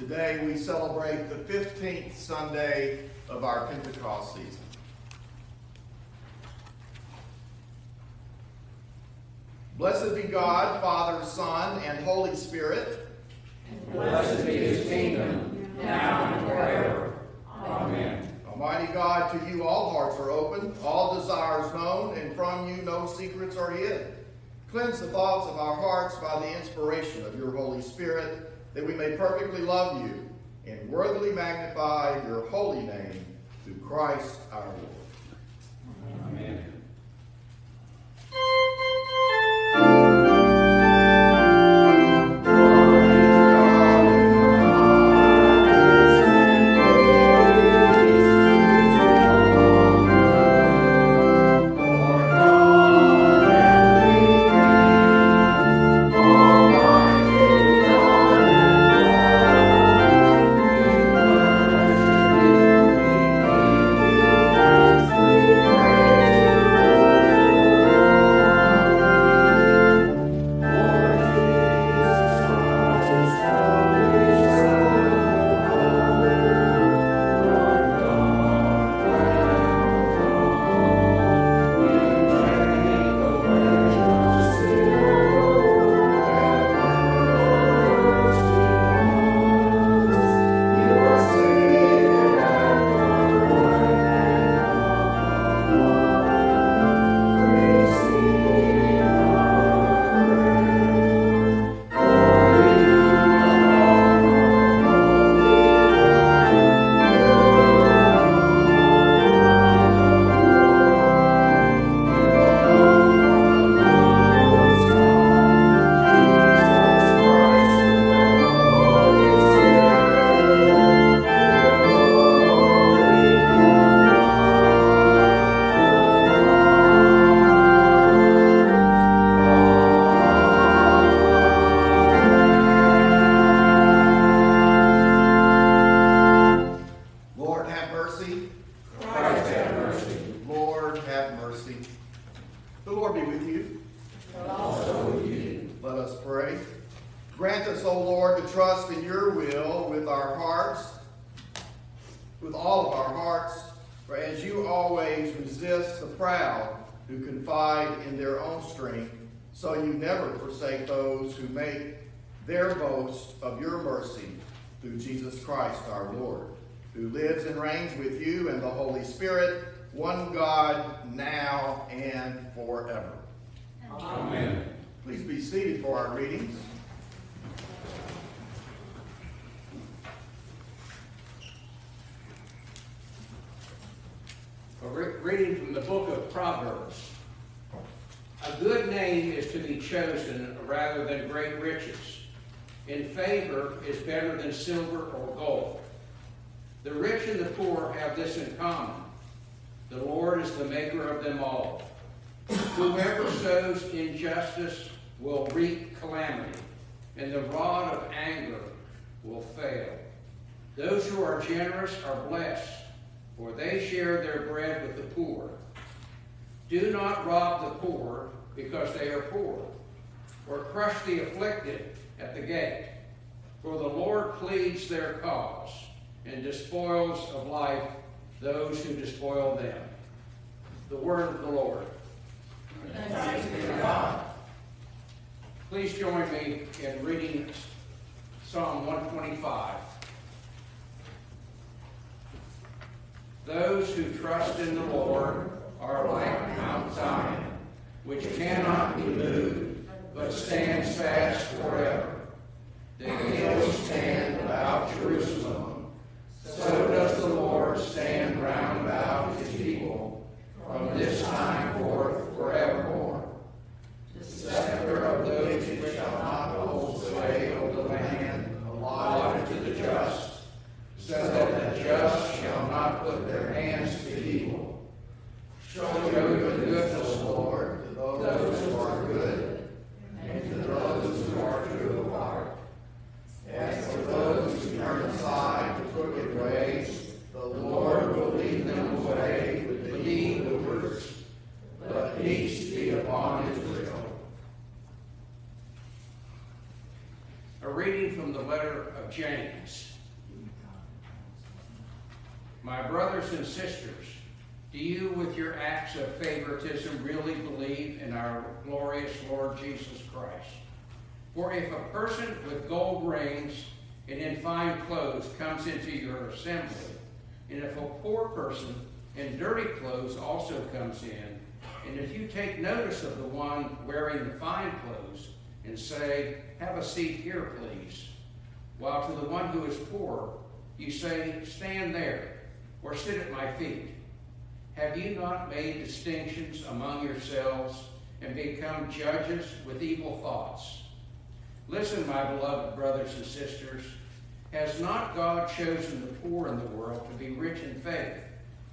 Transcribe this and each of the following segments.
Today we celebrate the 15th Sunday of our Pentecost season. Blessed be God, Father, Son, and Holy Spirit. Blessed be his kingdom, now and forever. Amen. Almighty God, to you all hearts are open, all desires known, and from you no secrets are hid. Cleanse the thoughts of our hearts by the inspiration of your Holy Spirit, that we may perfectly love you and worthily magnify your holy name through Christ our Lord. So you never forsake those who make their boast of your mercy through Jesus Christ our Lord, who lives and reigns with you and the Holy Spirit, one God, now and forever. Amen. Please be seated for our readings. A reading from the book of Proverbs. A good name is to be chosen rather than great riches. In favor is better than silver or gold. The rich and the poor have this in common. The Lord is the maker of them all. Whoever sows injustice will reap calamity, and the rod of anger will fail. Those who are generous are blessed, for they share their bread with the poor. Do not rob the poor because they are poor, or crush the afflicted at the gate. For the Lord pleads their cause, and despoils of life those who despoil them. The word of the Lord. Thanks be to God. Please join me in reading Psalm 125. Those who trust in the Lord are like Mount Zion, which cannot be moved, but stands fast forever. The hills stand about Jerusalem. So does the Lord stand round about his people from this time forth forevermore. The scepter of those who shall not hold sway over the land allotted to the just, so that the just shall not put their hands to evil. Show your goodness, O Lord, to those who are good, A reading from the letter of James. My brothers and sisters, do you with your acts of favoritism really believe in our glorious Lord Jesus Christ? For if a person with gold rings and in fine clothes comes into your assembly, and if a poor person in dirty clothes also comes in, and if you take notice of the one wearing the fine clothes and say, Have a seat here, please, while to the one who is poor you say, Stand there, or sit at my feet, have you not made distinctions among yourselves and become judges with evil thoughts? Listen, my beloved brothers and sisters, has not God chosen the poor in the world to be rich in faith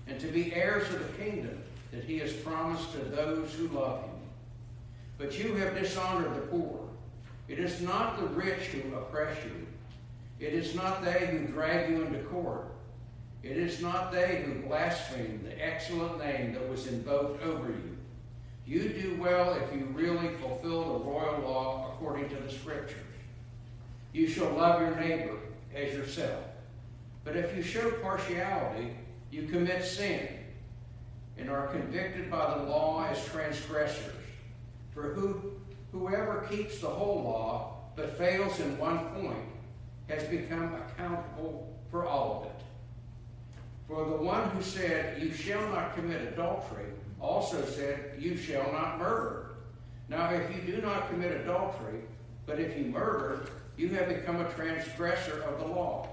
and to be heirs of the kingdom that he has promised to those who love him? But you have dishonored the poor. It is not the rich who oppress you. It is not they who drag you into court. It is not they who blaspheme the excellent name that was invoked over you. You do well if you really fulfill the royal law according to the scriptures. You shall love your neighbor as yourself. But if you show partiality, you commit sin and are convicted by the law as transgressors. For who, whoever keeps the whole law but fails in one point has become accountable for all of it. For the one who said, You shall not commit adultery, also said, You shall not murder. Now, if you do not commit adultery, but if you murder, you have become a transgressor of the law.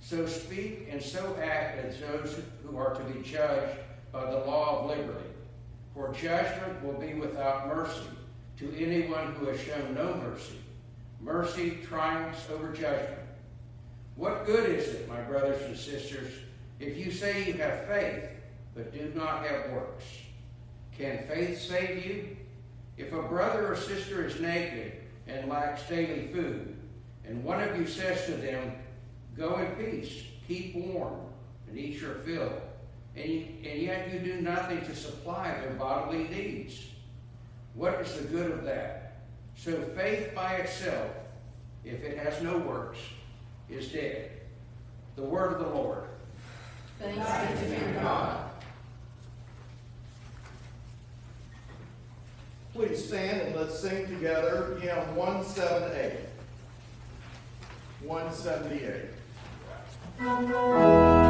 So speak and so act as those who are to be judged by the law of liberty. For judgment will be without mercy to anyone who has shown no mercy. Mercy triumphs over judgment. What good is it, my brothers and sisters, if you say you have faith, but do not have works? Can faith save you? If a brother or sister is naked and lacks daily food, and one of you says to them, Go in peace, keep warm, and eat your fill, and, and yet you do nothing to supply their bodily needs, what is the good of that? So faith by itself, if it has no works, is dead. The word of the Lord. Thanks be to God. Please stand and let's sing together hymn 178. 178.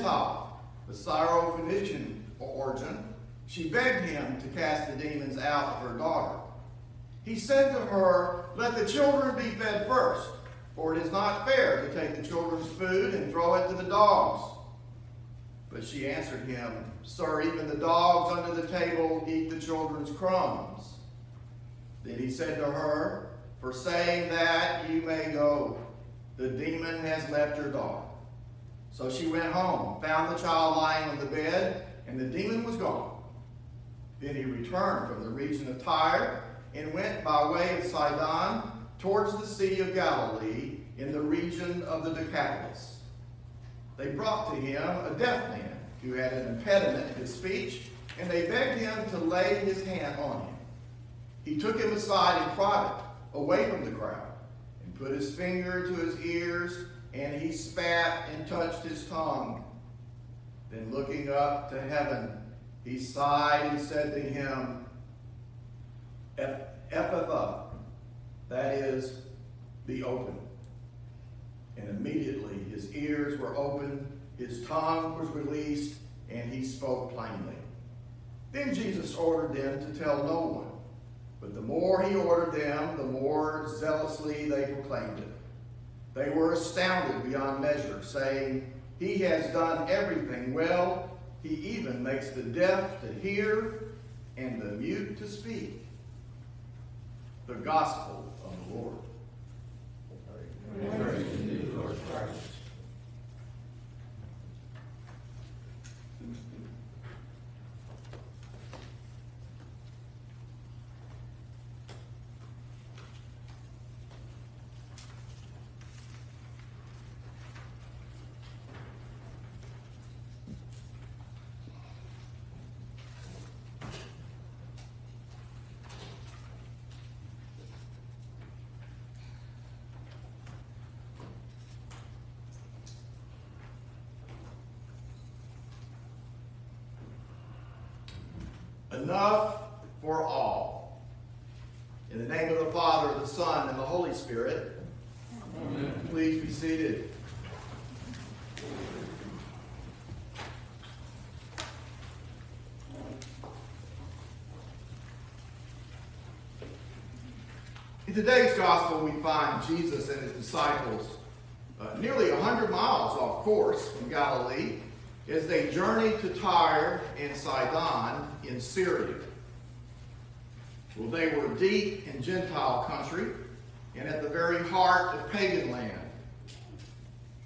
Gentile, the Syrophoenician origin. She begged him to cast the demons out of her daughter. He said to her, Let the children be fed first, for it is not fair to take the children's food and throw it to the dogs. But she answered him, Sir, even the dogs under the table eat the children's crumbs. Then he said to her, For saying that, you may go. The demon has left your daughter. So she went home, found the child lying on the bed, and the demon was gone. Then he returned from the region of Tyre and went by way of Sidon towards the Sea of Galilee in the region of the Decapolis. They brought to him a deaf man who had an impediment in his speech, and they begged him to lay his hand on him. He took him aside in private, away from the crowd, and put his finger to his ears, and he spat and touched his tongue. Then looking up to heaven, he sighed and said to him, Ephphatha, that is, be open. And immediately his ears were opened, his tongue was released, and he spoke plainly. Then Jesus ordered them to tell no one. But the more he ordered them, the more zealously they proclaimed it. They were astounded beyond measure, saying, He has done everything well. He even makes the deaf to hear and the mute to speak. The gospel of the Lord. Praise to you, Lord Christ. Enough for all. In the name of the Father, the Son, and the Holy Spirit, Amen. please be seated. In today's gospel, we find Jesus and his disciples uh, nearly 100 miles off course from Galilee as they journey to Tyre and Sidon in Syria. Well, they were deep in Gentile country and at the very heart of pagan land.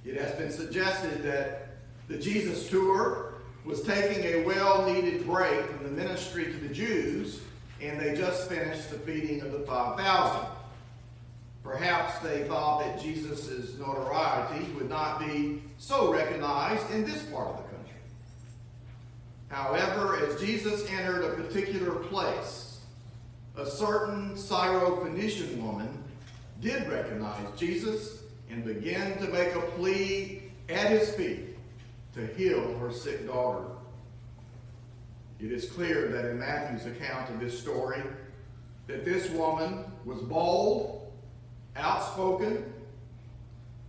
It has been suggested that the Jesus tour was taking a well-needed break from the ministry to the Jews, and they just finished the feeding of the 5,000. Perhaps they thought that Jesus' notoriety would not be so recognized in this part of the country. However, as Jesus entered a particular place, a certain Syrophoenician woman did recognize Jesus and began to make a plea at his feet to heal her sick daughter. It is clear that in Matthew's account of this story, that this woman was bold, outspoken,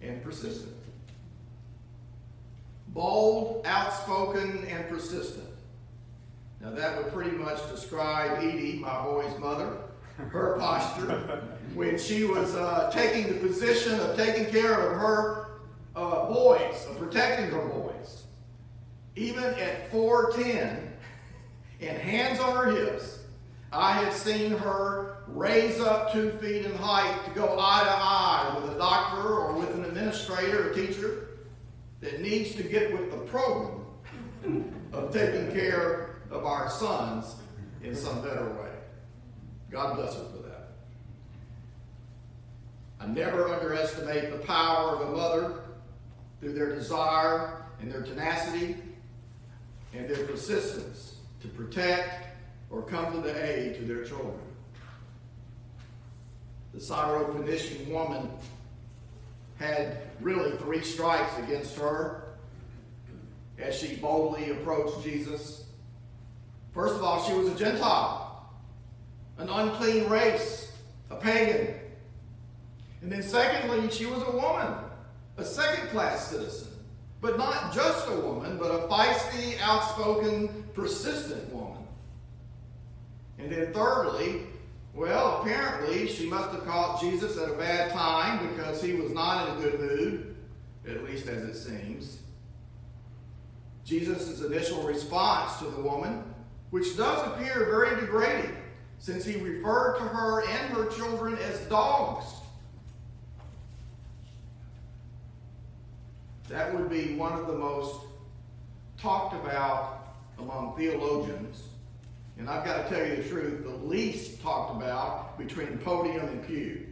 and persistent. Bold, outspoken, and persistent. Now that would pretty much describe Edie, my boy's mother, her posture when she was uh, taking the position of taking care of her uh, boys, of protecting her boys. Even at 4'10 and hands on her hips, I have seen her raise up two feet in height to go eye to eye with a doctor or with an administrator a teacher that needs to get with the program of taking care of our sons in some better way. God bless her for that. I never underestimate the power of a mother through their desire and their tenacity and their persistence to protect or come to the aid to their children. The Syrophoenician woman had really three strikes against her as she boldly approached Jesus. First of all, she was a Gentile, an unclean race, a pagan. And then, secondly, she was a woman, a second class citizen. But not just a woman, but a feisty, outspoken, persistent woman. And then, thirdly, well, apparently she must have caught Jesus at a bad time because he was not in a good mood, at least as it seems. Jesus' initial response to the woman, which does appear very degrading, since he referred to her and her children as dogs. That would be one of the most talked about among theologians. And I've got to tell you the truth, the least talked about between podium and pew.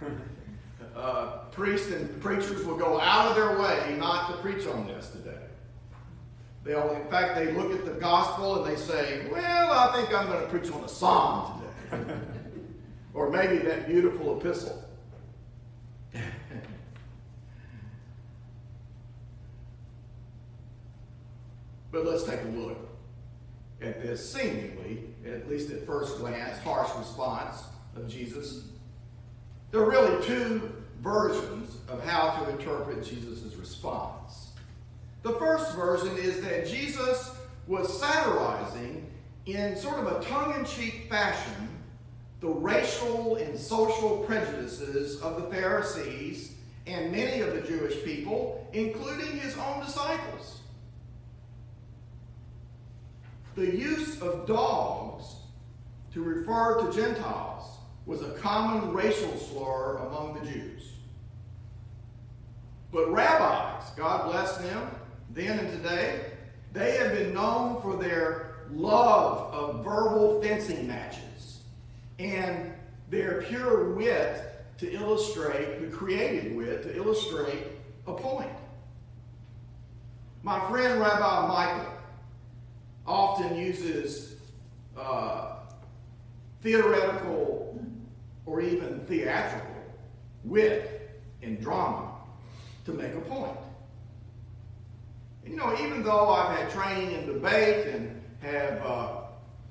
uh, priests and preachers will go out of their way not to preach on this today. They'll, in fact, they look at the gospel and they say, Well, I think I'm going to preach on a psalm today. or maybe that beautiful epistle. But let's take a look at this seemingly, at least at first glance, harsh response of Jesus. There are really two versions of how to interpret Jesus' response. The first version is that Jesus was satirizing in sort of a tongue in cheek fashion the racial and social prejudices of the Pharisees and many of the Jewish people, including his own disciples. The use of dogs to refer to Gentiles was a common racial slur among the Jews. But rabbis, God bless them, then and today, they have been known for their love of verbal fencing matches and their pure wit to illustrate, the creative wit to illustrate a point. My friend Rabbi Michael often uses uh, theoretical or even theatrical wit and drama to make a point. You know, even though I've had training in debate and have uh,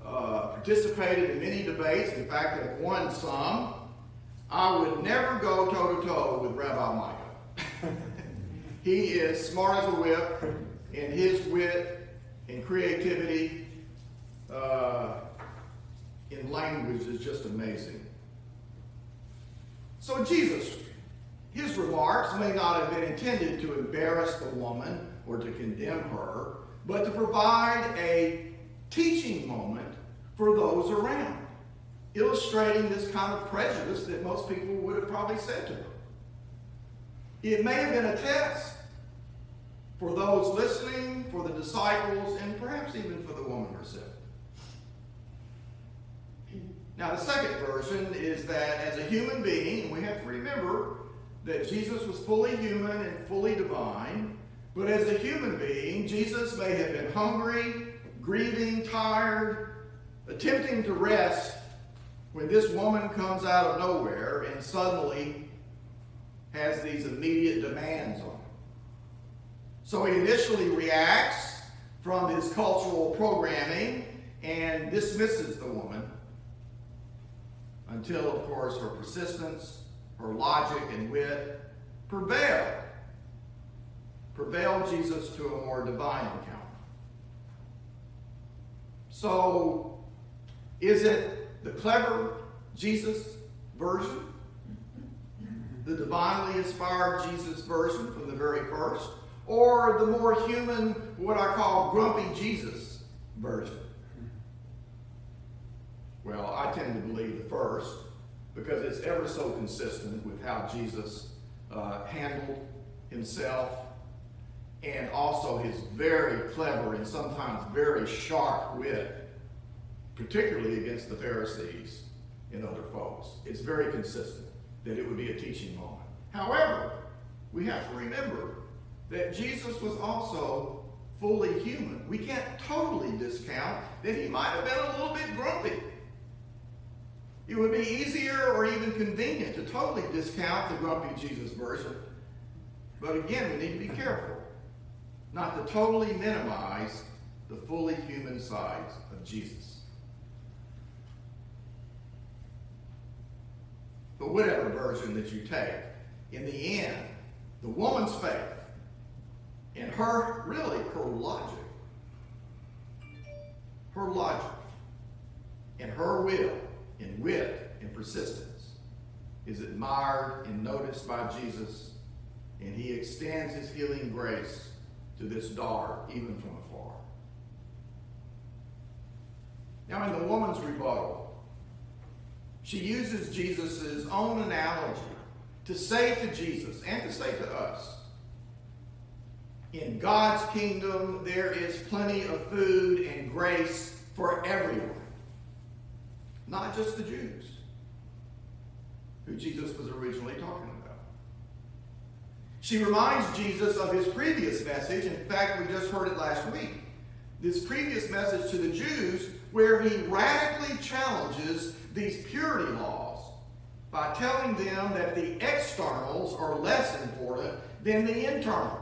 uh, participated in many debates, in fact, I've won some, I would never go toe to toe with Rabbi Micah. he is smart as a whip, and his wit and creativity uh, in language is just amazing. So, Jesus, his remarks may not have been intended to embarrass the woman or to condemn her, but to provide a teaching moment for those around, illustrating this kind of prejudice that most people would have probably said to her. It may have been a test for those listening, for the disciples, and perhaps even for the woman herself. Now, the second version is that as a human being, we have to remember that Jesus was fully human and fully divine, but as a human being, Jesus may have been hungry, grieving, tired, attempting to rest when this woman comes out of nowhere and suddenly has these immediate demands on him. So he initially reacts from his cultural programming and dismisses the woman until, of course, her persistence, her logic, and wit prevail. Prevail Jesus to a more divine encounter. So, is it the clever Jesus version? The divinely inspired Jesus version from the very first? or the more human, what I call grumpy Jesus version? Well, I tend to believe the first because it's ever so consistent with how Jesus uh, handled himself and also his very clever and sometimes very sharp wit, particularly against the Pharisees and other folks. It's very consistent that it would be a teaching moment. However, we have to remember that Jesus was also fully human. We can't totally discount that he might have been a little bit grumpy. It would be easier or even convenient to totally discount the grumpy Jesus version. But again, we need to be careful not to totally minimize the fully human sides of Jesus. But whatever version that you take, in the end, the woman's faith and her, really, her logic, her logic, and her will and wit and persistence is admired and noticed by Jesus, and he extends his healing grace to this daughter, even from afar. Now, in the woman's rebuttal, she uses Jesus' own analogy to say to Jesus and to say to us in God's kingdom, there is plenty of food and grace for everyone, not just the Jews, who Jesus was originally talking about. She reminds Jesus of his previous message. In fact, we just heard it last week. This previous message to the Jews, where he radically challenges these purity laws by telling them that the externals are less important than the internal.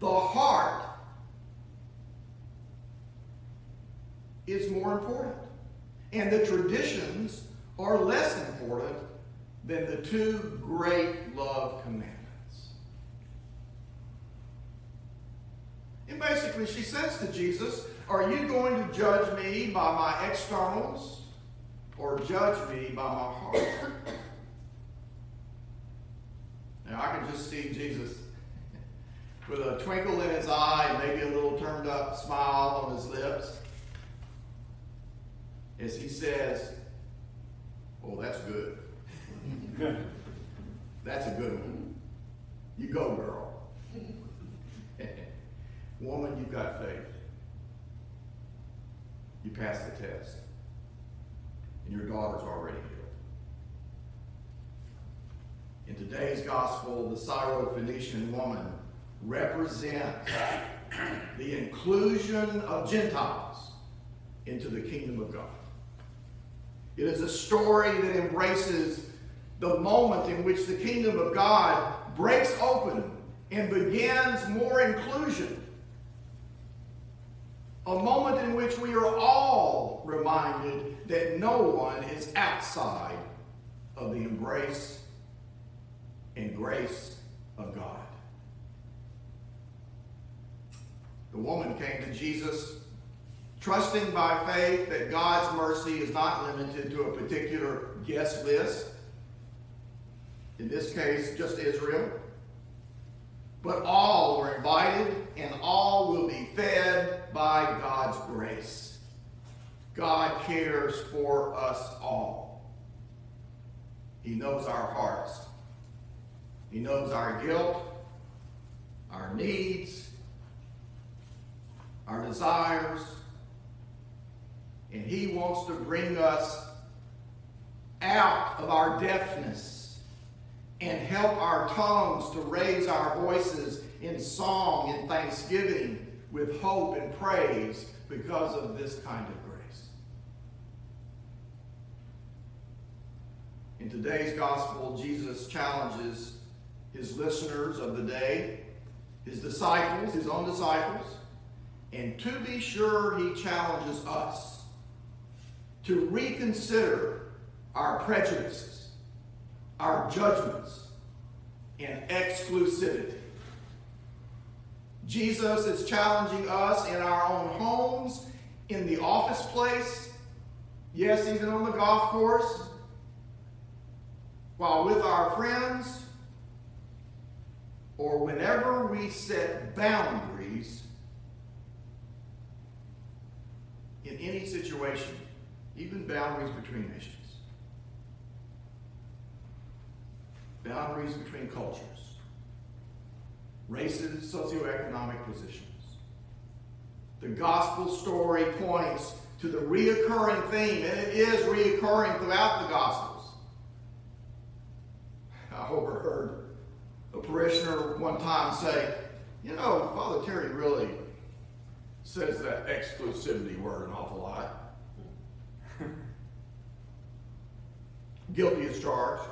The heart is more important. And the traditions are less important than the two great love commandments. And basically, she says to Jesus, Are you going to judge me by my externals or judge me by my heart? Now, I can just see Jesus with a twinkle in his eye, and maybe a little turned up smile on his lips, as he says, Oh, that's good. that's a good one. You go, girl. Woman, you've got faith. You passed the test. And your daughter's already healed. In today's gospel, the Syro-Phoenician woman represents the inclusion of Gentiles into the kingdom of God. It is a story that embraces the moment in which the kingdom of God breaks open and begins more inclusion. A moment in which we are all reminded that no one is outside of the embrace and grace of God. The woman came to Jesus trusting by faith that God's mercy is not limited to a particular guest list, in this case, just Israel, but all were invited and all will be fed by God's grace. God cares for us all. He knows our hearts. He knows our guilt, our needs, our desires, and He wants to bring us out of our deafness and help our tongues to raise our voices in song and thanksgiving with hope and praise because of this kind of grace. In today's gospel, Jesus challenges his listeners of the day, his disciples, his own disciples, and to be sure, he challenges us to reconsider our prejudices, our judgments, and exclusivity. Jesus is challenging us in our own homes, in the office place, yes, even on the golf course, while with our friends, or whenever we set boundaries in any situation, even boundaries between nations, boundaries between cultures, races, socioeconomic positions. The gospel story points to the reoccurring theme, and it is reoccurring throughout the gospels. I overheard a parishioner one time say, You know, Father Terry really says that exclusivity word an awful lot. Guilty as charged.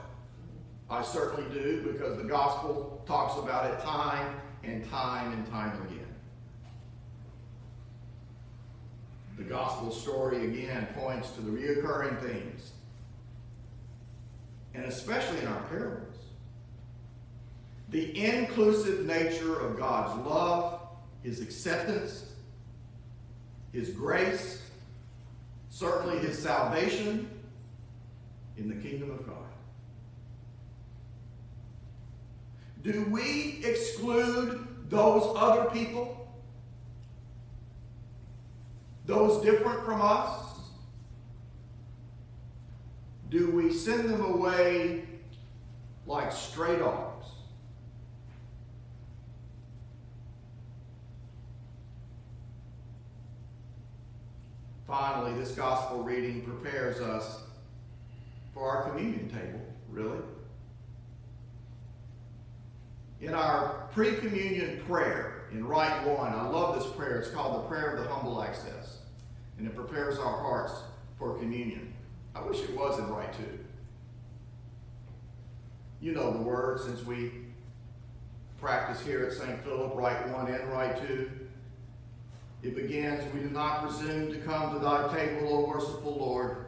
I certainly do because the gospel talks about it time and time and time again. The gospel story again points to the reoccurring themes, and especially in our parables. The inclusive nature of God's love, His acceptance, His grace, certainly His salvation in the kingdom of God. Do we exclude those other people? Those different from us? Do we send them away like stray dogs? Finally, this gospel reading prepares us for our communion table, really. In our pre communion prayer in Rite One, I love this prayer. It's called the Prayer of the Humble Access, and it prepares our hearts for communion. I wish it was in Rite Two. You know the words since we practice here at St. Philip, Rite One and Rite Two. It begins, We do not presume to come to thy table, O merciful Lord,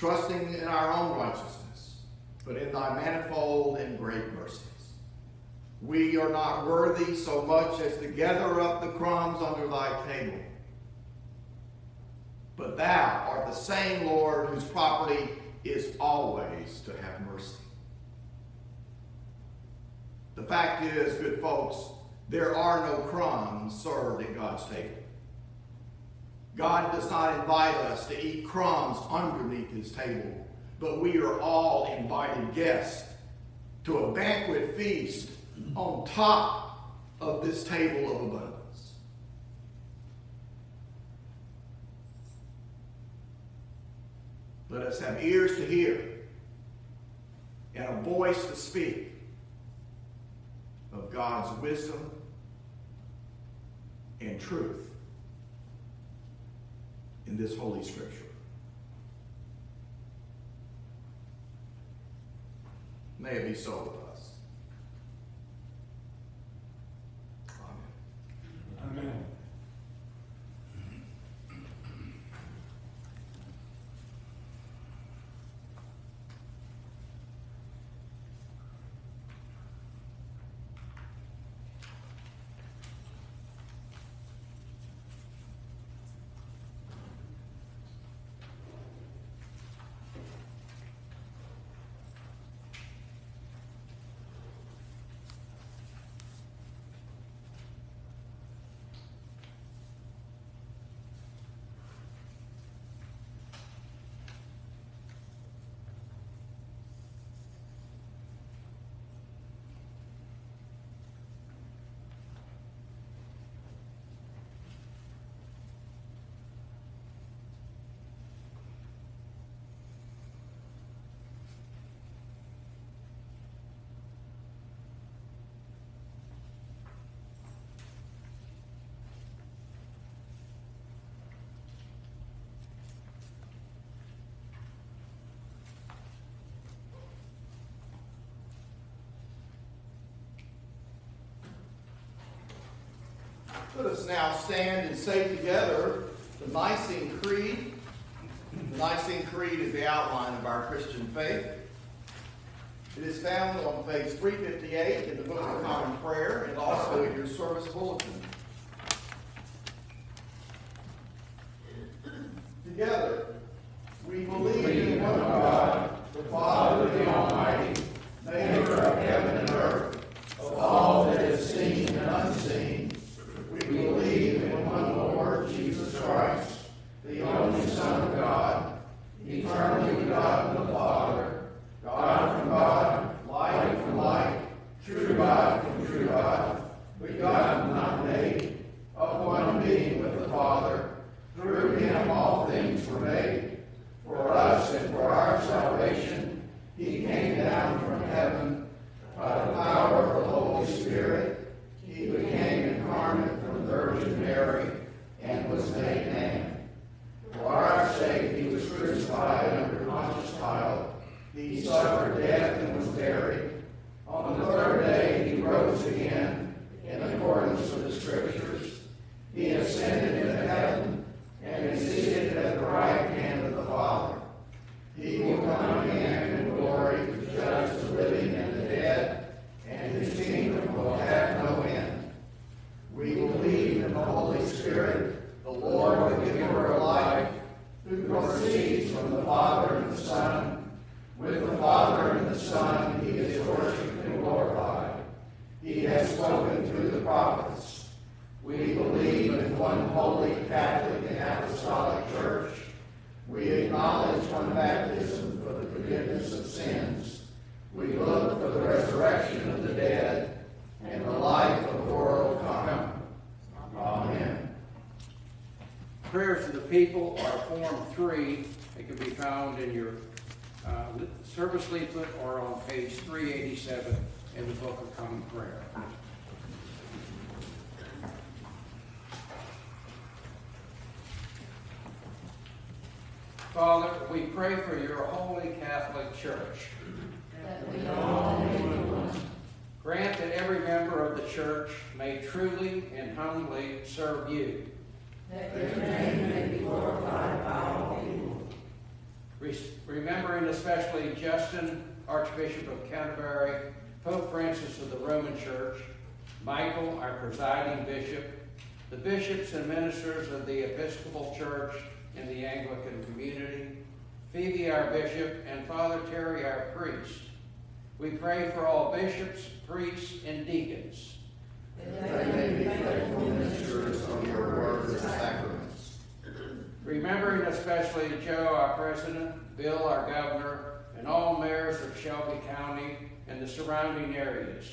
trusting in our own righteousness, but in thy manifold and great mercies. We are not worthy so much as to gather up the crumbs under thy table. But thou art the same Lord whose property is always to have mercy. The fact is, good folks, there are no crumbs served at God's table. God does not invite us to eat crumbs underneath his table, but we are all invited guests to a banquet feast on top of this table of abundance. Let us have ears to hear and a voice to speak of God's wisdom and truth in this Holy Scripture. May it be so with us. Amen. Amen. Let us now stand and say together the Nicene Creed. The Nicene Creed is the outline of our Christian faith. It is found on page 358 in the Book of Common Prayer and also in your service bulletin. Prayer. Father, we pray for your holy Catholic Church. that we all may be one. Grant that every member of the church may truly and humbly serve you. that your name may be glorified by all people. Re- Remembering especially Justin, Archbishop of Canterbury, Pope Francis of the Roman Church, Michael, our presiding bishop, the bishops and ministers of the Episcopal Church and the Anglican Communion, Phoebe, our bishop, and Father Terry, our priest. We pray for all bishops, priests, and deacons. That they may be faithful ministers of your word and sacraments. Remembering especially Joe, our president, Bill, our governor, and all mayors of Shelby County and the surrounding areas.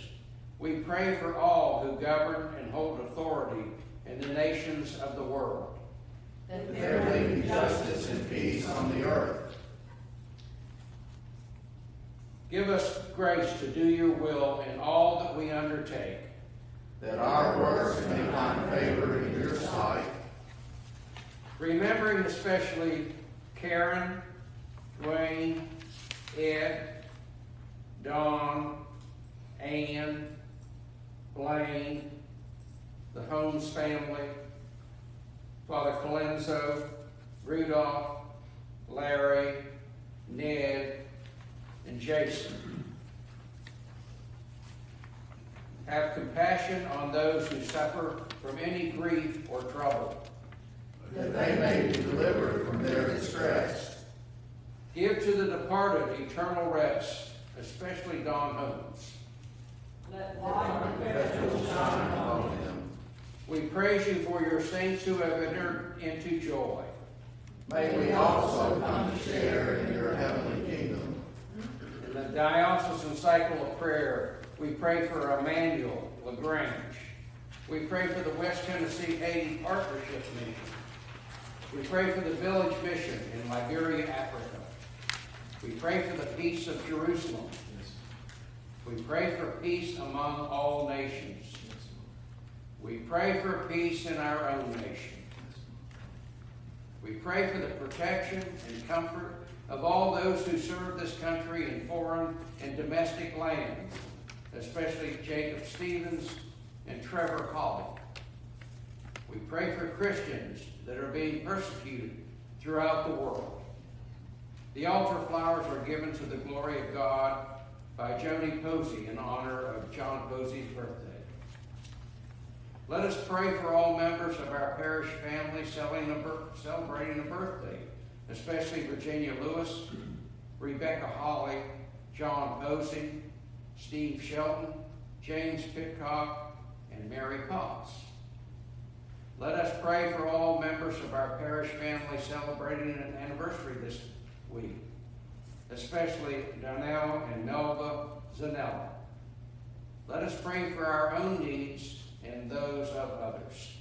We pray for all who govern and hold authority in the nations of the world. that That there may be justice and peace on the earth. Give us grace to do your will in all that we undertake. That our works may find favor in your sight. Remembering especially Karen, Dwayne, Ed, Dawn, Ann, Blaine, the Holmes family, Father Colenso, Rudolph, Larry, Ned, and Jason. Have compassion on those who suffer from any grief or trouble. That they may be delivered from their distress. Give to the departed eternal rest, especially Don Holmes. Let light Perpetual shine upon them. We praise you for your saints who have entered into joy. May we also come to share in your heavenly kingdom. In the diocesan cycle of prayer, we pray for Emmanuel LaGrange. We pray for the West Tennessee Haiti Partnership Mission. We pray for the Village Mission in Liberia, Africa. We pray for the peace of Jerusalem. We pray for peace among all nations. We pray for peace in our own nation. We pray for the protection and comfort of all those who serve this country in foreign and domestic lands, especially Jacob Stevens and Trevor Hawley. We pray for Christians that are being persecuted throughout the world. The altar flowers are given to the glory of God by Joni Posey in honor of John Posey's birthday. Let us pray for all members of our parish family celebrating a birthday, especially Virginia Lewis, Rebecca Holly, John Posey, Steve Shelton, James Pitcock, and Mary Potts. Let us pray for all members of our parish family celebrating an anniversary this week, especially Donnell and Melba Zanella. Let us pray for our own needs and those of others.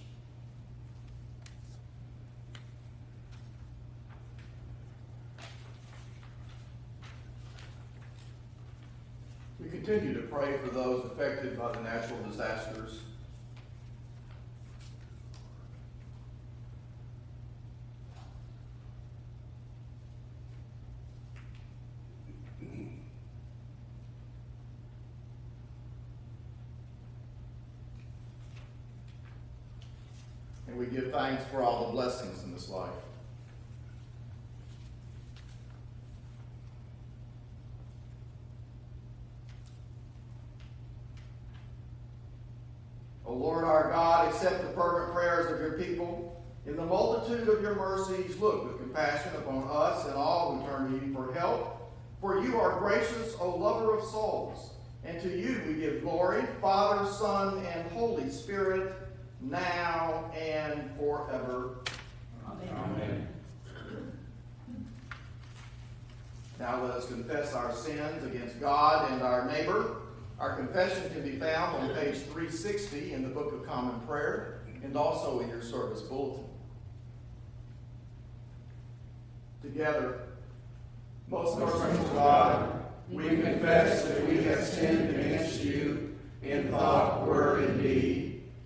We continue to pray for those affected by the natural disasters. And we give thanks for all the blessings in this life. O Lord our God, accept the fervent prayers of your people. In the multitude of your mercies, look with compassion upon us and all who turn to you for help. For you are gracious, O lover of souls. And to you we give glory, Father, Son, and Holy Spirit, now and forever. Amen. Now let us confess our sins against God and our neighbor. Our confession can be found on page 360 in the Book of Common Prayer and also in your service bulletin. together. Most merciful God, we confess that we have sinned against you in thought, word, and deed,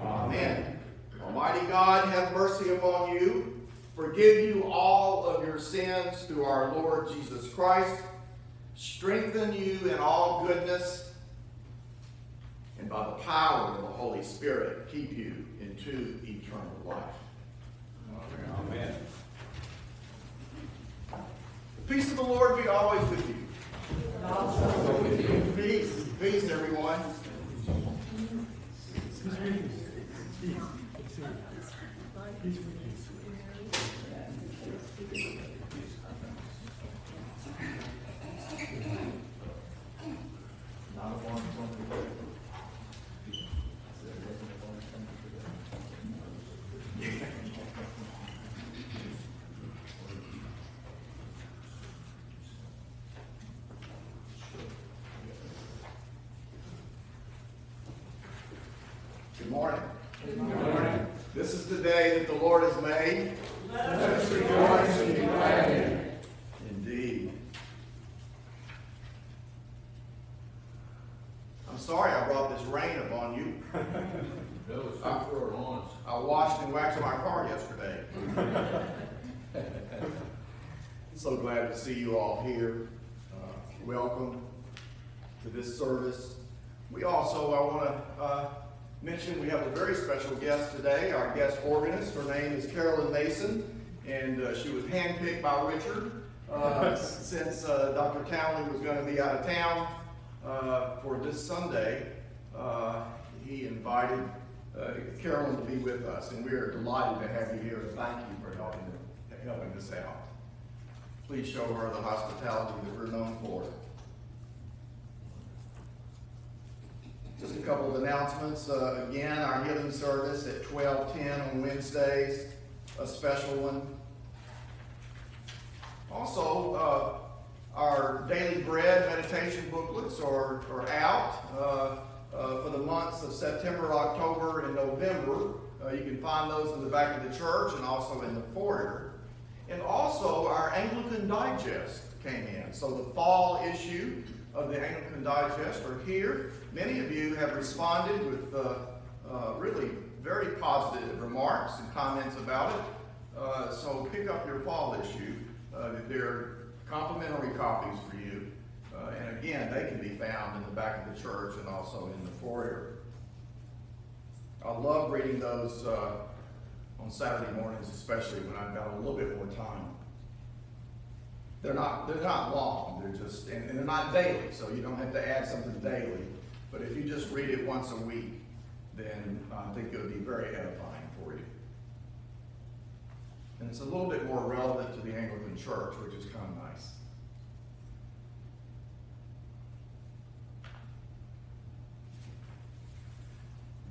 Amen. Almighty God, have mercy upon you, forgive you all of your sins through our Lord Jesus Christ, strengthen you in all goodness, and by the power of the Holy Spirit, keep you into eternal life. Amen. The peace of the Lord be always with you. Also with you. Peace, peace, everyone. Good morning. Is the day that the Lord has made. Let us rejoice and be glad in it. Indeed. I'm sorry I brought this rain upon you. That was two for our lawns. I washed and waxed my car yesterday. so glad to see you all here. Uh, welcome to this service. We also, I want to uh, mention, we have a very special guest today. Our guest organist, her name is Carolyn Mason, and uh, she was handpicked by Richard uh, since uh, Dr. Townley was going to be out of town uh, for this Sunday. He invited Carolyn to be with us, and we are delighted to have you here. Thank you for helping, helping us out. Please show her the hospitality that we're known for. Just a couple of announcements. Uh, again, our healing service at twelve ten on Wednesdays, a special one. Also, uh, our daily bread meditation booklets are, are out uh, uh, for the months of September, October, and November. Uh, you can find those in the back of the church and also in the foyer. And also, our Anglican Digest came in. So the fall issue of the Anglican Digest are here. Many of you have responded with uh, uh, really very positive remarks and comments about it. Uh, so pick up your fall issue. Uh, they're complimentary copies for you. Uh, and again, they can be found in the back of the church and also in the foyer. I love reading those uh, on Saturday mornings, especially when I've got a little bit more time. They're not, they're not long, they're just, and, and they're not daily, so you don't have to add something daily. But if you just read it once a week, then I think it would be very edifying. And it's a little bit more relevant to the Anglican Church, which is kind of nice.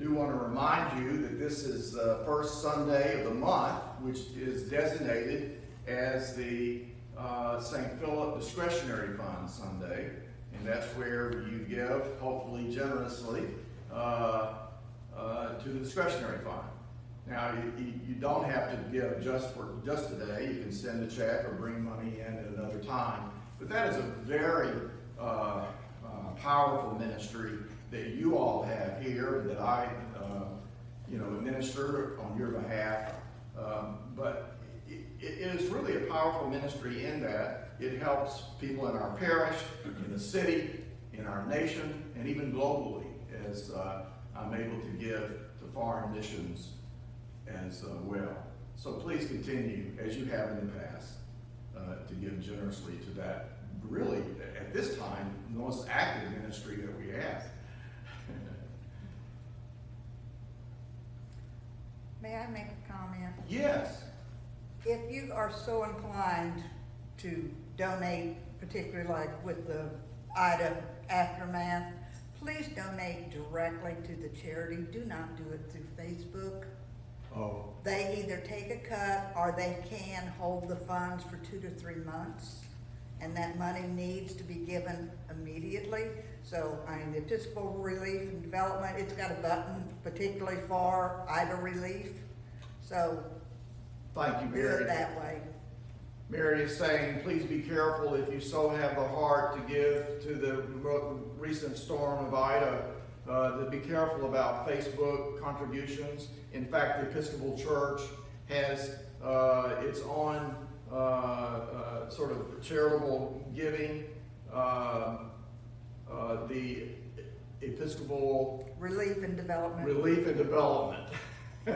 do want to remind you that this is the first Sunday of the month, which is designated as the uh, St. Philip Discretionary Fund Sunday. And that's where you give, hopefully generously, uh, uh, to the discretionary fund. Now, you, don't have to give just for just today. You can send a check or bring money in at another time. But that is a very uh, uh, powerful ministry that you all have here and that I, uh, you know, administer on your behalf. Um, but it, it is really a powerful ministry in that it helps people in our parish, in the city, in our nation, and even globally as uh, I'm able to give to foreign missions as uh, well. So please continue, as you have in the past, uh, to give generously to that really, at this time, the most active ministry that we have. May I make a comment? Yes, If you are so inclined to donate, particularly like with the Ida aftermath, please donate directly to the charity. Do not do it through Facebook. Oh, They either take a cut or they can hold the funds for two to three months. And that money needs to be given immediately. So, I mean, the Episcopal Relief and Development, it's got a button particularly for Ida Relief. So, thank you, do Mary. it that way. Mary is saying, please be careful if you so have the heart to give to the recent storm of Ida. Uh, to be careful about Facebook contributions. In fact, the Episcopal Church has uh, its own uh, uh, sort of charitable giving. Uh, uh, the Episcopal Relief and Development. Relief and Development.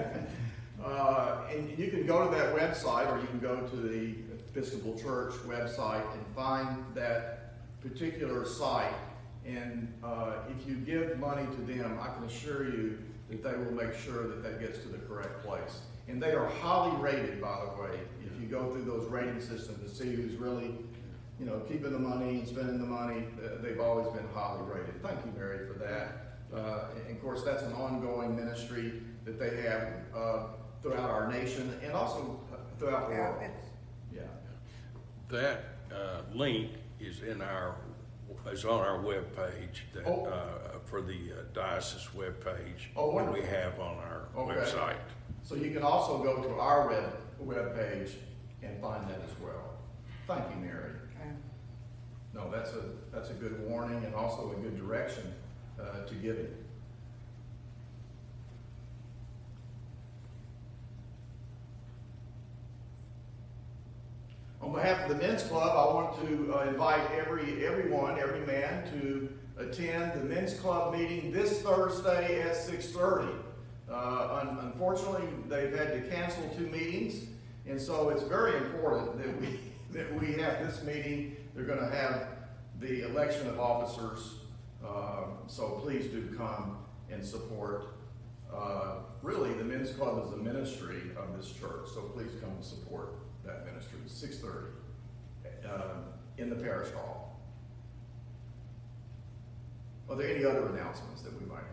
Uh, and you can go to that website, or you can go to the Episcopal Church website and find that particular site. And uh, if you give money to them, I can assure you that they will make sure that that gets to the correct place. And they are highly rated, by the way. If you go through those rating systems to see who's really, you know, keeping the money and spending the money, uh, they've always been highly rated. Thank you, Mary, for that. Uh, and of course, that's an ongoing ministry that they have uh, throughout our nation and also throughout the world. it's- Yeah. That uh, link is in our, is on our webpage, that, Oh. uh, for the uh, diocese webpage. Oh, That we wonderful. have on our Okay. website. So you can also go to our web webpage and find that as well. Thank you, Mary. okay. No, that's a, that's a good warning and also a good direction uh, to giving. On behalf of the men's club, I want to uh, invite every, everyone, every man to attend the men's club meeting this Thursday at six thirty. Uh, un- unfortunately, they've had to cancel two meetings, and so it's very important that we, that we have this meeting. They're gonna have the election of officers, uh, so please do come and support. Uh, really, the men's club is the ministry of this church, so please come and support that ministry, six thirty, uh, in the parish hall. Are there any other announcements that we might have?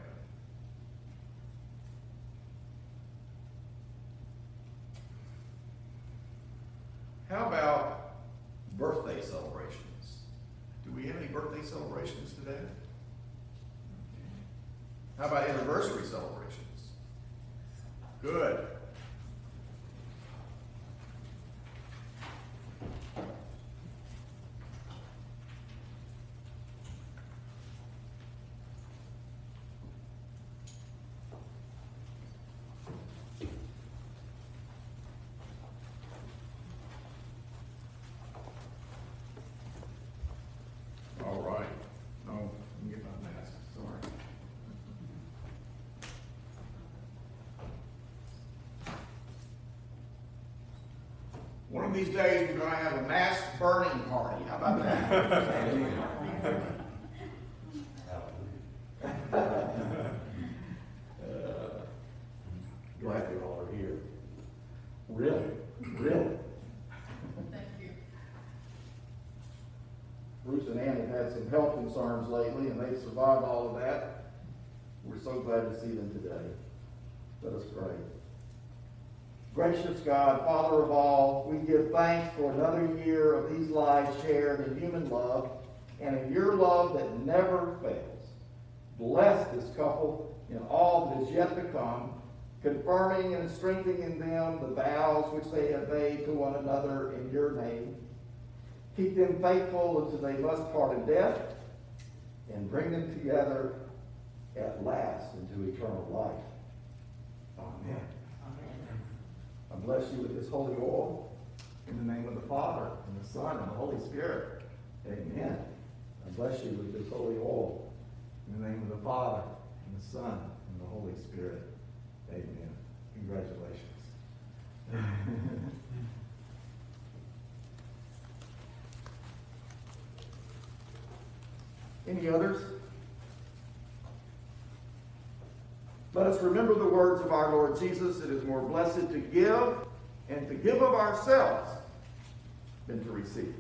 How about birthday celebrations? Do we have any birthday celebrations today? How about anniversary celebrations? Good. All right. No, let me get my mask, sorry. One of these days, we're gonna have a mass burning party, how about that? Glad you all are here. Really, really. Thank you. Bruce and Ann have had some health concerns lately, and they've survived all of that. We're so glad to see them today. Let us pray. Gracious God, Father of all, we give thanks for another year of these lives shared in human love and in your love that never fails. Bless this couple in all that is yet to come, confirming and strengthening in them the vows which they have made to one another in your name. Keep them faithful until they must part in death, and bring them together at last into eternal life. Amen. Bless you with this holy oil in the name of the Father, and the Son, and the Holy Spirit. Amen. I bless you with this holy oil in the name of the Father, and the Son, and the Holy Spirit. Amen. Congratulations. Any others? Let us remember the words of our Lord Jesus. It is more blessed to give and to give of ourselves than to receive.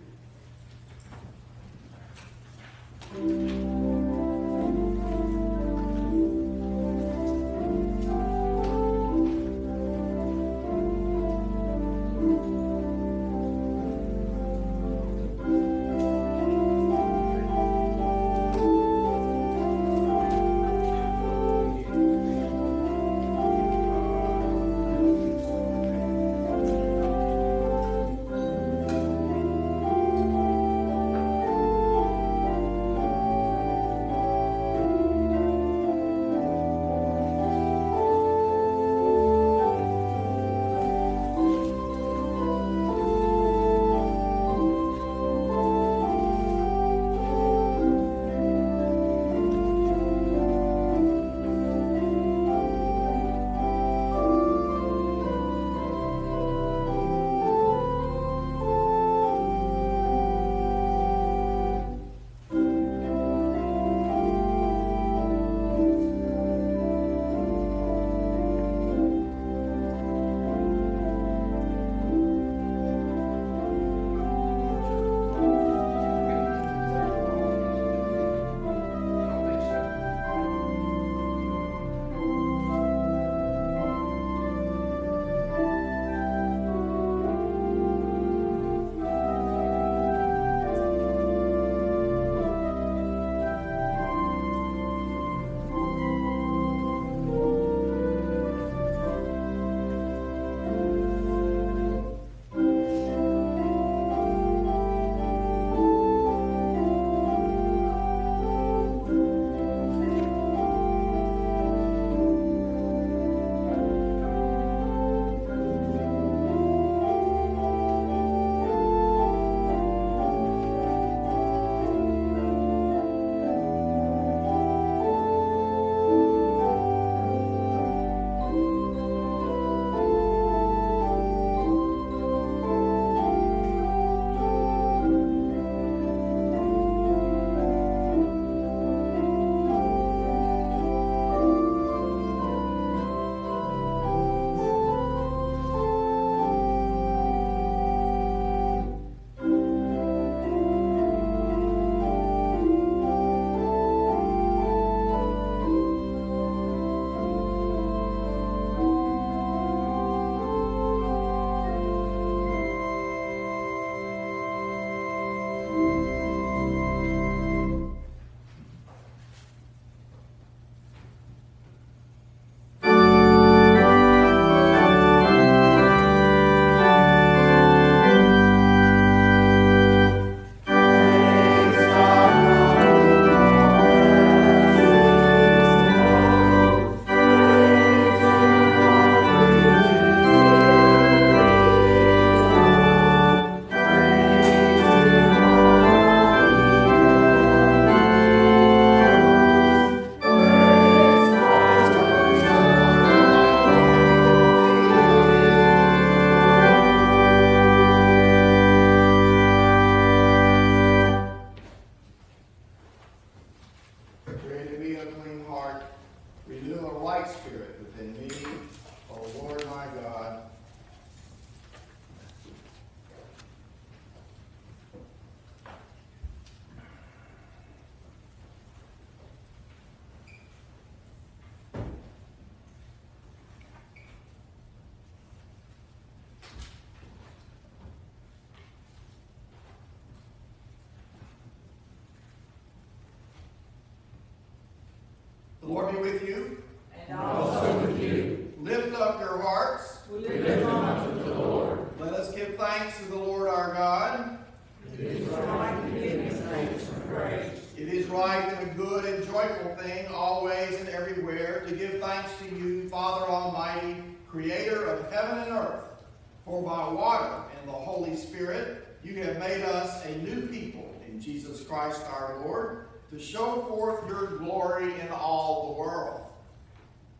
Christ our Lord, to show forth your glory in all the world.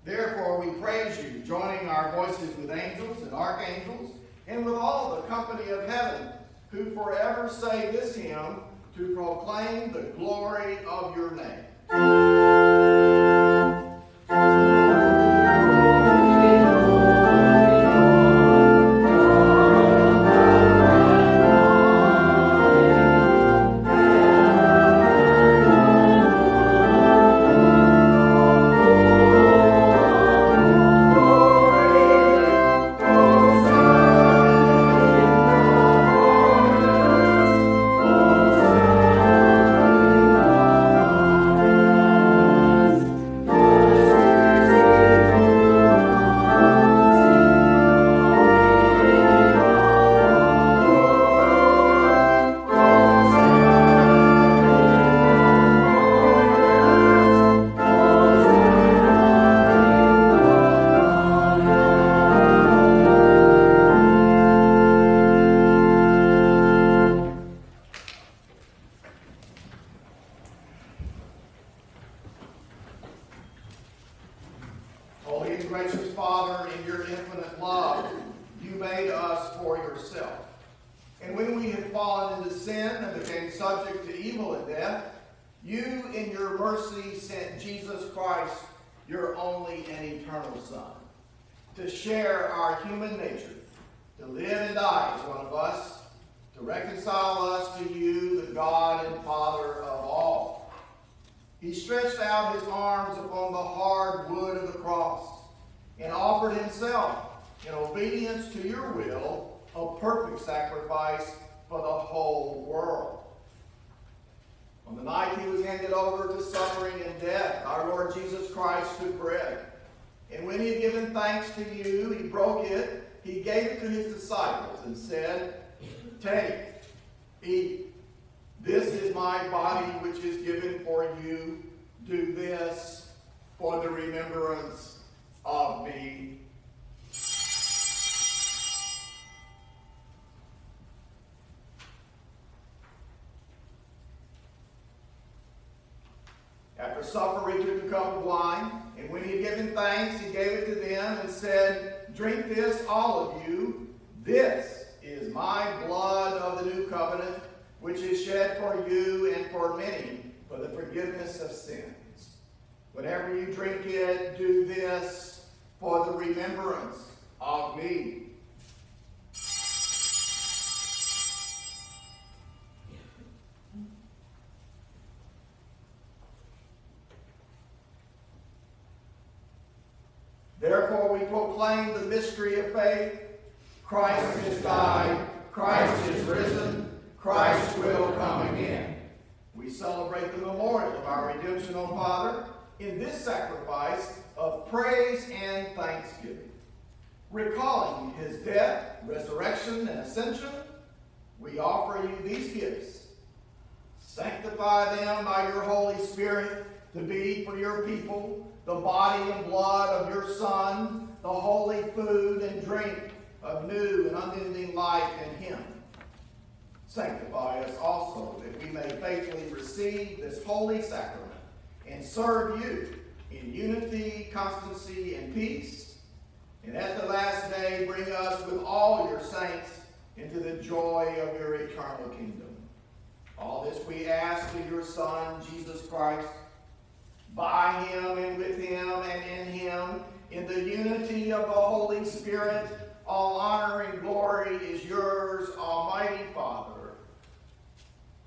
Therefore, we praise you, joining our voices with angels and archangels, and with all the company of heaven, who forever say this hymn to proclaim the glory of your name. Proclaim the mystery of faith. Christ has died. Christ is risen. Christ will come again. We celebrate the memorial of our redemption, O Father, in this sacrifice of praise and thanksgiving. Recalling his death, resurrection, and ascension, we offer you these gifts. Sanctify them by your Holy Spirit to be for your people the body and blood of your Son, the holy food and drink of new and unending life in him. Sanctify us also that we may faithfully receive this holy sacrament and serve you in unity, constancy, and peace. And at the last day, bring us with all your saints into the joy of your eternal kingdom. All this we ask in your Son, Jesus Christ, by him and with him and in him, in the unity of the Holy Spirit, all honor and glory is yours, Almighty Father,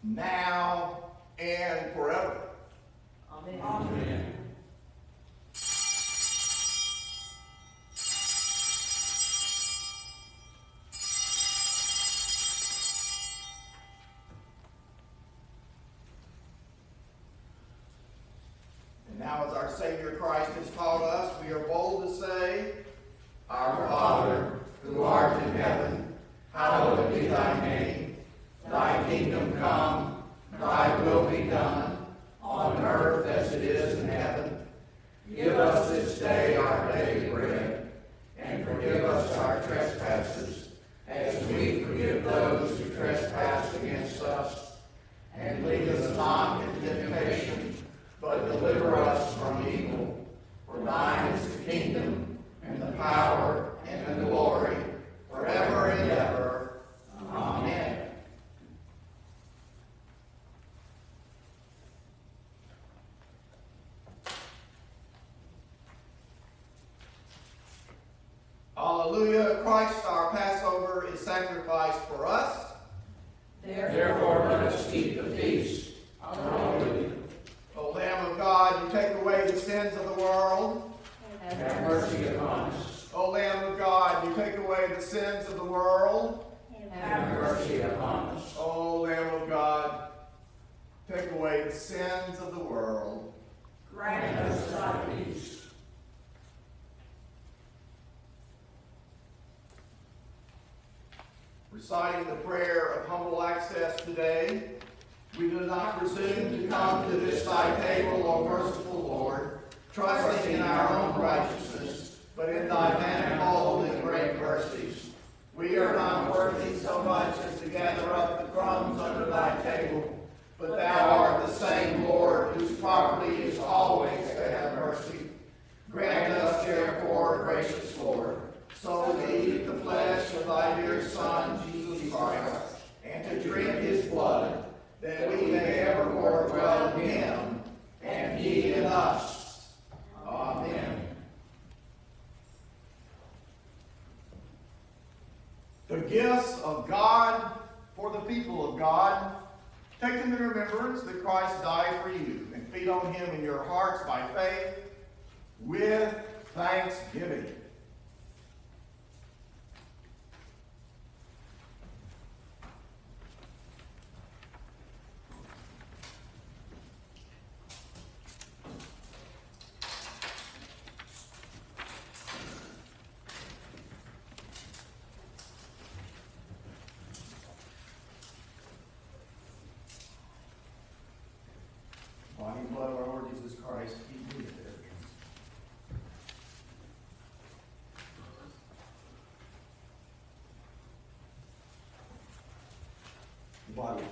now and forever. Amen. Amen. And Now, as our Savior Christ has taught us, we are bold to say, Our Father, who art in heaven, hallowed be thy name. Thy kingdom come, thy will be done, on earth as it is in heaven. Give us this day our daily bread, and forgive us our trespasses, as we forgive those who trespass against us. And lead us not into temptation, but deliver us from evil. For thine is the kingdom, and the power, and the glory, forever and ever. Amen. Hallelujah, Christ our Passover is sacrificed for us. Therefore let us keep the feast. Hallelujah. O Lamb of God, you take away the sins of the world. Have mercy upon us. O Lamb of God, you take away the sins of the world. Have mercy upon us. O Lamb of God, take away the sins of the world. Grant us thy peace. Reciting the prayer of humble access today, we do not presume to come to this thy table, O merciful Lord, trusting in our own righteousness, but in thy manifold and great mercies. We are not worthy so much as to gather up the crumbs under thy table, but thou art the same Lord whose property is always to have mercy. Grant us therefore, gracious Lord, so to eat the flesh of thy dear Son, Jesus Christ, and to drink his blood, that we may evermore dwell in him, and he in us. Amen. The gifts of God for the people of God. Take them in remembrance that Christ died for you, and feed on him in your hearts by faith with thanksgiving. Body and blood of our Lord Jesus Christ, keep me there. The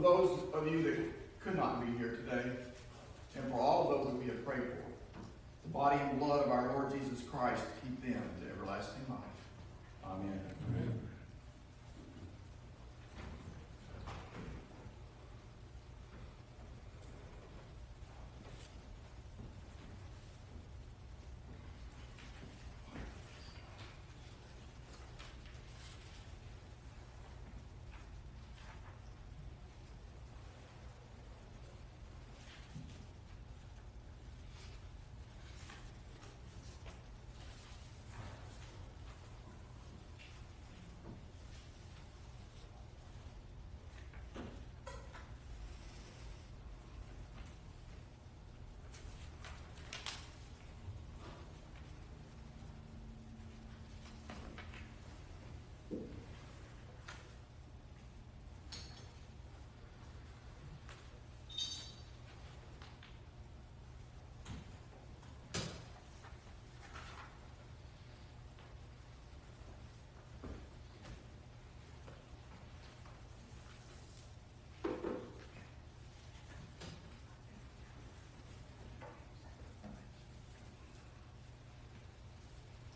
For those of you that could not be here today, and for all those that we have prayed for, the body and blood of our Lord Jesus Christ keep them to everlasting life. Amen.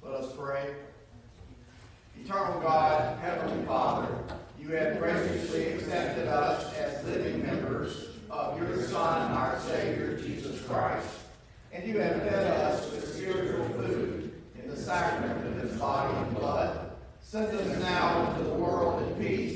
Let us pray. Eternal God, Heavenly Father, you have graciously accepted us as living members of your Son, our Savior, Jesus Christ. And you have fed us with spiritual food in the sacrament of his body and blood. Send us now into the world in peace,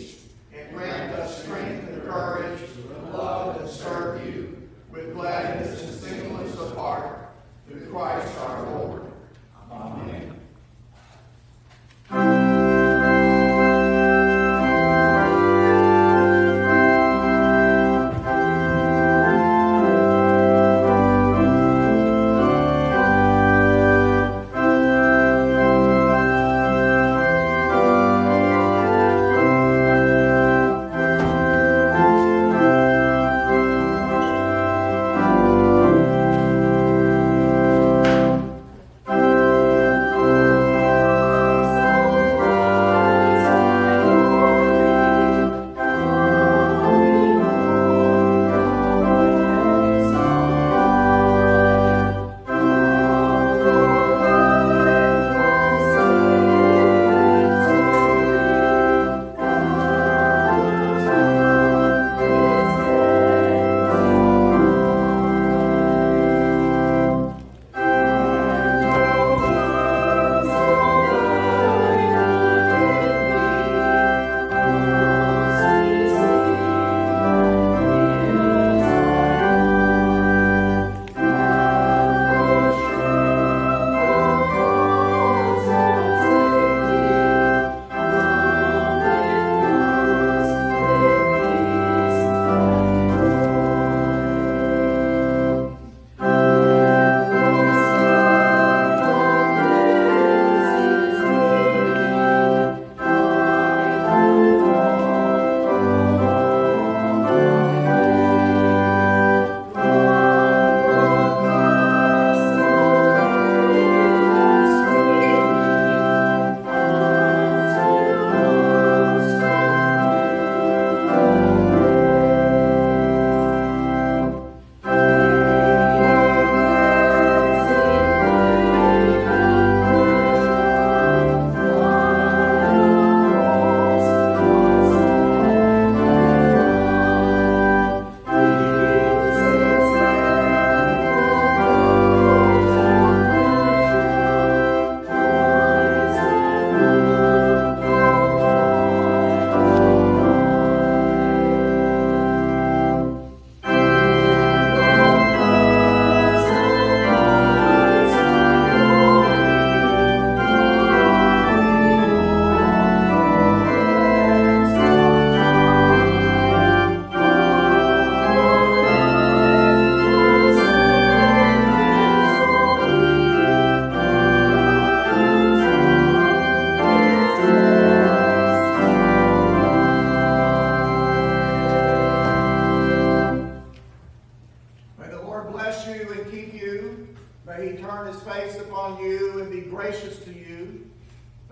May he turn his face upon you and be gracious to you.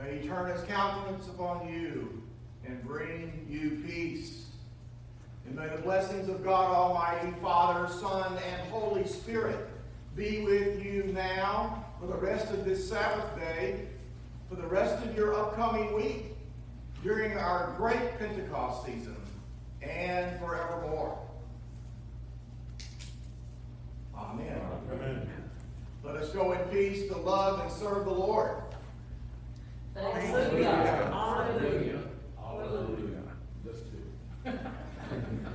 May he turn his countenance upon you and bring you peace. And may the blessings of God Almighty, Father, Son, and Holy Spirit be with you now for the rest of this Sabbath day, for the rest of your upcoming week, during our great Pentecost season, and forevermore. Amen. Amen. Let us go in peace to love and serve the Lord. Thank you. Hallelujah. Hallelujah. Just two.